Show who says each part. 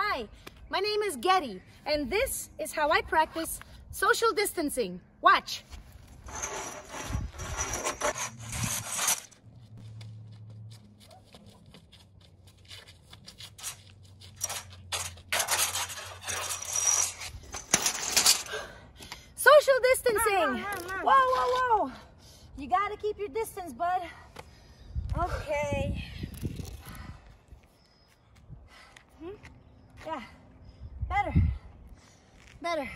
Speaker 1: Hi, my name is Getti, and this is how I practice social distancing. Watch. Social distancing. Whoa, whoa, whoa. You gotta keep your distance, bud. Yeah. Better. Better.